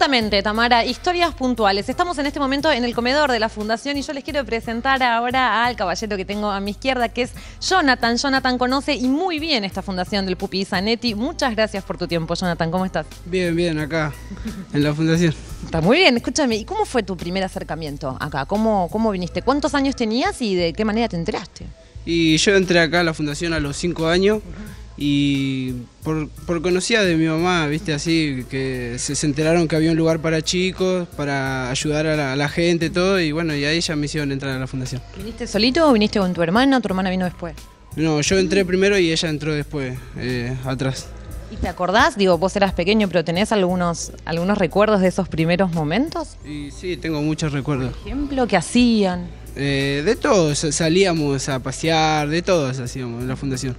Exactamente, Tamara. Historias puntuales. Estamos en este momento en el comedor de la Fundación y yo les quiero presentar ahora al caballero que tengo a mi izquierda, que es Jonathan. Jonathan conoce y muy bien esta Fundación del Pupi Zanetti. Muchas gracias por tu tiempo, Jonathan. ¿Cómo estás? Bien, bien, acá, en la Fundación. Está muy bien. Escúchame, ¿y cómo fue tu primer acercamiento acá? ¿Cómo, cómo viniste? ¿Cuántos años tenías y de qué manera te enteraste? Y yo entré acá a la Fundación a los cinco años y por, por conocida de mi mamá, viste, así, que se, se enteraron que había un lugar para chicos, para ayudar a la, a la gente, todo, y bueno, y ahí ya me hicieron entrar a la fundación. ¿Viniste solito o viniste con tu hermana? ¿Tu hermana vino después? No, yo entré primero y ella entró después, eh, atrás. ¿Y te acordás? Digo, vos eras pequeño, pero ¿tenés algunos, algunos recuerdos de esos primeros momentos? Y sí, tengo muchos recuerdos. Por ejemplo, ¿qué hacían? Eh, de todos, salíamos a pasear, de todos hacíamos en la fundación.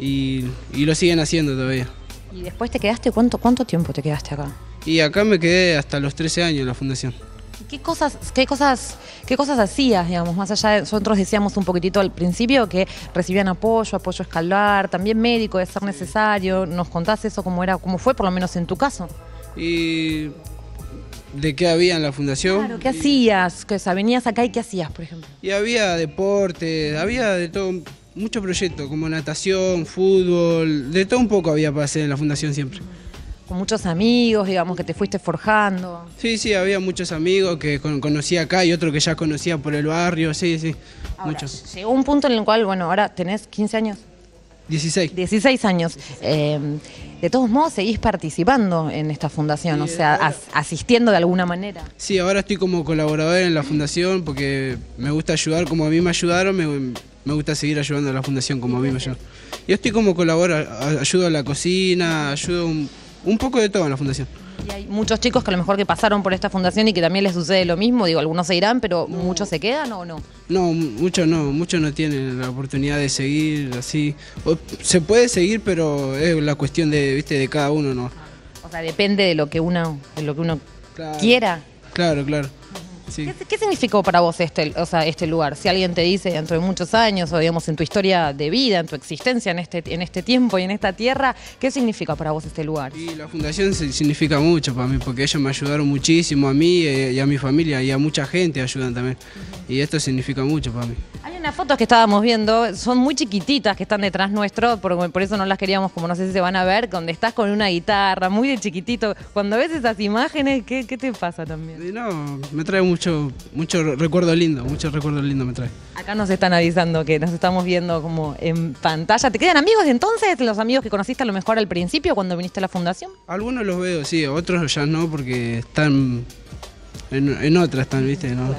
Y, y lo siguen haciendo todavía. ¿Y después te quedaste? ¿Cuánto, cuánto tiempo te quedaste acá? Y acá me quedé hasta los 13 años en la fundación. ¿Y ¿Qué cosas, qué cosas, qué cosas hacías, digamos, más allá de, nosotros decíamos un poquitito al principio que recibían apoyo, apoyo escalar, también médico de ser necesario. ¿Nos contás eso cómo era, cómo fue, por lo menos en tu caso? ¿Y de qué había en la fundación? Claro, ¿qué hacías? O sea, venías acá y qué hacías, por ejemplo. Y había deporte, había de todo, muchos proyectos, como natación, fútbol, de todo un poco había para hacer en la fundación siempre. Con muchos amigos, digamos, que te fuiste forjando. Sí, sí, había muchos amigos que con- conocía acá y otro que ya conocía por el barrio, sí, sí, Ahora, muchos. Llegó un punto en el cual, bueno, ahora tenés 15 años. 16. 16 años. Eh, de todos modos, seguís participando en esta fundación, o sea, as- asistiendo de alguna manera. Sí, ahora estoy como colaborador en la fundación porque me gusta ayudar como a mí me ayudaron, me, me gusta seguir ayudando a la fundación como a mí me. Yo estoy como colaborador, a- ayudo a la cocina, ayudo un, un poco de todo en la fundación. Y hay muchos chicos que a lo mejor que pasaron por esta fundación y que también les sucede lo mismo. Digo, algunos se irán, pero muchos se quedan o no. No, muchos no, muchos no tienen la oportunidad de seguir así. O- se puede seguir, pero es la cuestión de, viste, de cada uno, ¿no? O sea, depende de lo que uno, de lo que uno Claro. quiera. Claro, claro. Sí. ¿Qué, qué significó para vos este, o sea, este lugar? Si alguien te dice dentro de muchos años, o digamos en tu historia de vida, en tu existencia en este, en este tiempo y en esta tierra, ¿qué significa para vos este lugar? Y la fundación significa mucho para mí, porque ellos me ayudaron muchísimo a mí eh, y a mi familia, y a mucha gente ayudan también. Y esto significa mucho para mí. Unas fotos que estábamos viendo, son muy chiquititas que están detrás nuestro, por, por eso no las queríamos, como no sé si se van a ver, donde estás con una guitarra, muy de chiquitito. Cuando ves esas imágenes, ¿qué, qué te pasa también? No, me trae mucho, mucho recuerdo lindo, muchos recuerdos lindos me trae. Acá nos están avisando que nos estamos viendo como en pantalla. ¿Te quedan amigos entonces? ¿Los amigos que conociste a lo mejor al principio cuando viniste a la fundación? Algunos los veo, sí, otros ya no, porque están en, en otras, están, viste, ¿no?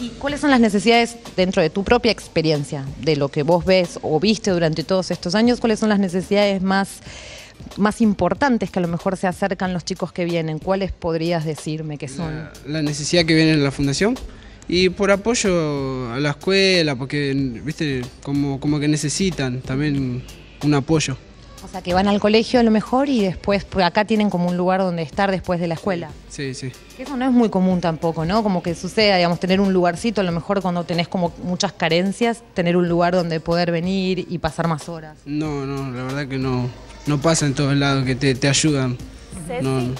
¿Y cuáles son las necesidades dentro de tu propia experiencia, de lo que vos ves o viste durante todos estos años? ¿Cuáles son las necesidades más, más importantes que a lo mejor se acercan los chicos que vienen? ¿Cuáles podrías decirme que son? la, la necesidad que viene en la fundación y por apoyo a la escuela, porque viste como, como que necesitan también un apoyo. O sea, que van al colegio a lo mejor y después, pues acá tienen como un lugar donde estar después de la escuela. Sí, sí. Que Eso no es muy común tampoco, ¿no? Como que suceda, digamos, tener un lugarcito, a lo mejor cuando tenés como muchas carencias, tener un lugar donde poder venir y pasar más horas. No, no, la verdad que no, no pasa en todos lados que te, te ayudan. No, no.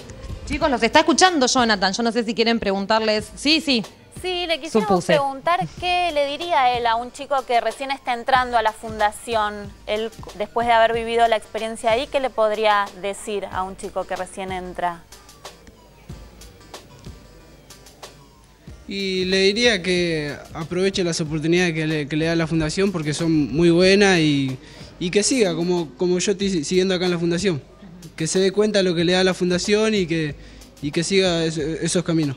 Chicos, los está escuchando Jonathan. Yo no sé si quieren preguntarles. Sí, sí. Sí, le Supuse. preguntar qué le diría él a un chico que recién está entrando a la fundación. Él, después de haber vivido la experiencia ahí, ¿qué le podría decir a un chico que recién entra? Y le diría que aproveche las oportunidades que le, que le da la fundación porque son muy buenas y, y que siga como, como yo estoy siguiendo acá en la fundación. Que se dé cuenta de lo que le da la fundación y que, y que siga es- esos caminos.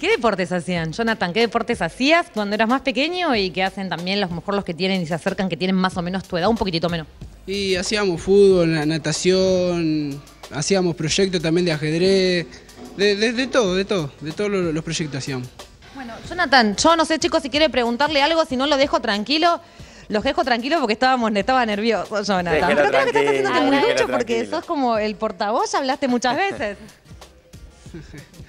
¿Qué deportes hacían, Jonathan? ¿Qué deportes hacías cuando eras más pequeño y que hacen también los mejor los que tienen y se acercan que tienen más o menos tu edad, un poquitito menos? Y hacíamos fútbol, na- natación, hacíamos proyectos también de ajedrez, de, de- de todo, de todo, de todos los, los proyectos hacíamos. Bueno, Jonathan, yo no sé, chicos, si quiere preguntarle algo, si no lo dejo tranquilo. Los dejo tranquilo porque estábamos, estaba nervioso, Jonathan. Déjelo Pero creo que estás haciéndote muy ducho porque tranquilo. sos como el portavoz, hablaste muchas veces.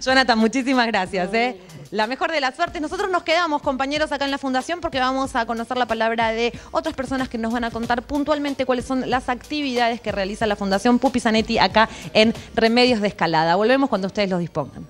Jonathan, muchísimas gracias. ¿eh? La mejor de las suertes. Nosotros nos quedamos, compañeros, acá en la Fundación porque vamos a conocer la palabra de otras personas que nos van a contar puntualmente cuáles son las actividades que realiza la Fundación Pupi Zanetti acá en Remedios de Escalada. Volvemos cuando ustedes los dispongan.